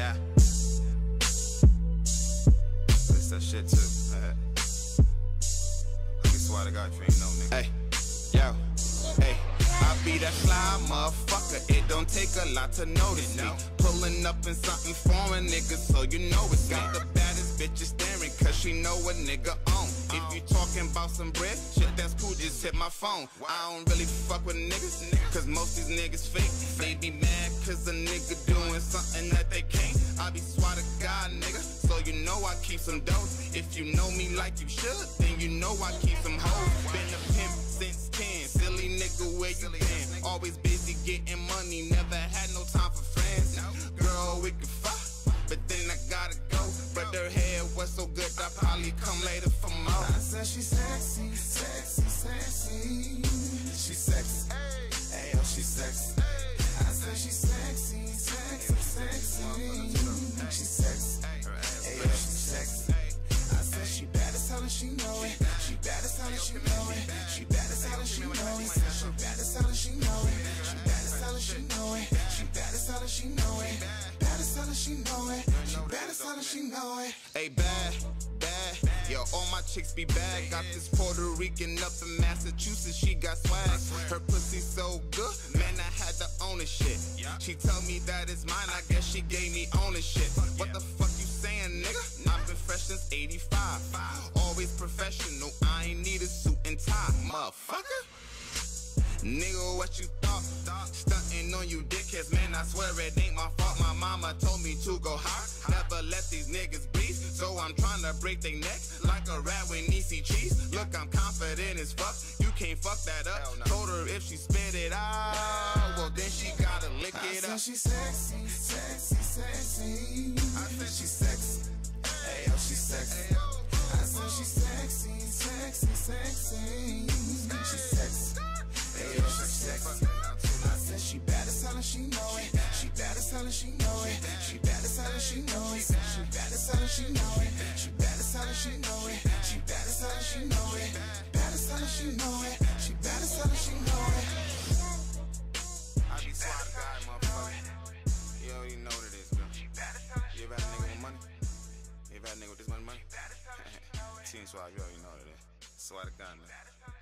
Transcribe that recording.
Yeah. That's that shit too. I swear to God, you ain't know, nigga. Hey, yo, hey. I be that fly motherfucker. It don't take a lot to notice me. Pulling up in something foreign, nigga, so you know it's got the baddest bitches staring, cause she know a nigga on. If you talking about some bread, shit that's cool, just hit my phone. I don't really fuck with niggas, cause most these niggas fake. They be mad cause a nigga doing keep some dough. If you know me like you should, then you know I keep some hoes. Been a pimp since 10, silly nigga, where you been? Always busy getting money, never had no time for friends. Girl, we can fuck, but then I gotta go. But her hair was so good, I probably come later for more. I said she sexy, sexy, sexy. She sexy. Hey, yo, she sexy. She know it. She bad as hell she know it. Hey, bad, bad. Yo, all my chicks be bad. Got this Puerto Rican up in Massachusetts, she got swag. Her pussy so good, man, I had to own this shit. She tell me that it's mine, I guess she gave me ownership. What the fuck you saying, nigga? I've been fresh since 85. Always professional, I ain't need a suit and tie, motherfucker. Nigga, what you thought? Stunting on you dickheads, man, I swear it ain't my fault. I'm trying to break their necks like a rat when he cheese. Look, I'm confident as fuck. You can't fuck that up. Told her if she spit it out, well, then she gotta lick I it said up. she sexy, sexy, sexy. I said she sexy. Hey, yo, she sexy. Oh. I said she sexy, sexy, sexy. She sexy. Hey, yo, she sexy. I said she bad as hell and she know it. She bad as hell and she know it. She hell she know it. She bad as hell she know it. She bad as hell she know it. She bad as hell she know it. Bad as hell she know it. She bad as hell she know it. I be swat guy, motherfucker. You already know what it is, bro. You ever had a nigga with money? You ever had a nigga with this much money? Team Swav, you already know what it is. Swat a guy, man.